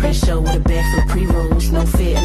Pre-show with a bag full of pre-rolls, no fear.